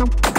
Nope.